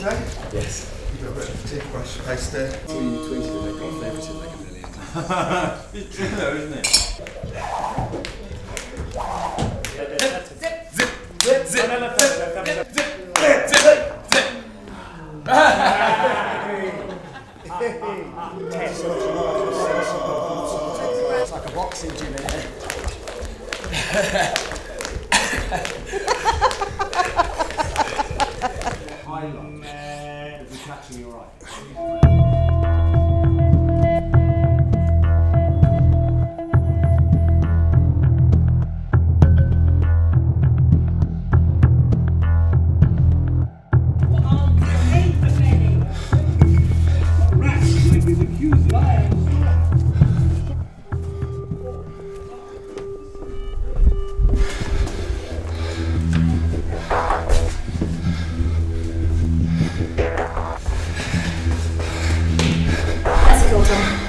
Yes. You got a bit of toothbrush paste there. So you tweeted and they got favorited like a million times. It's true though, isn't it? Zip, zip, zip, zip, zip, zip, zip, zip, zip. It's like a boxing gym in there. Highlight. Is the catching alright? 보자.